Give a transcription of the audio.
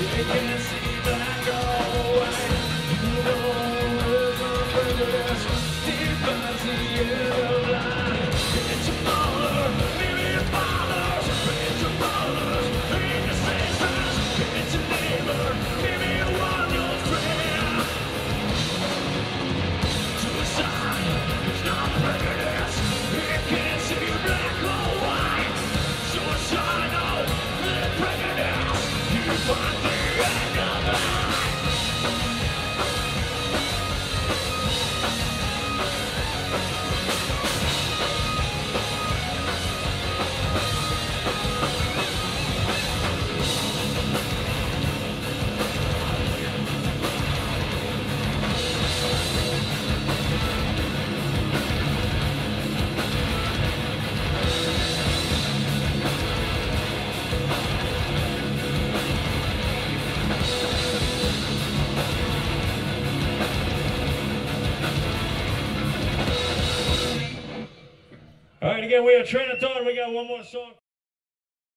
Thank you. All right, again, we are Train of Thought. We got one more song.